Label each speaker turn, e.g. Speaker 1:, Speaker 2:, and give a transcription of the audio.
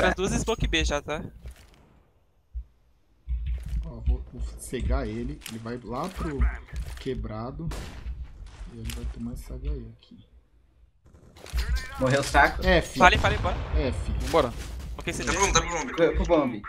Speaker 1: Cara, duas smoke B já, tá?
Speaker 2: Ó, vou, vou cegar ele. Ele vai lá pro quebrado. E ele vai tomar esse HE aqui.
Speaker 3: Morreu o saco.
Speaker 2: F.
Speaker 1: Fale, fale, bora.
Speaker 2: F.
Speaker 4: Bora.
Speaker 1: Ok, você
Speaker 5: Tá pro bomb, tá pro bomb.
Speaker 3: Pro bomb.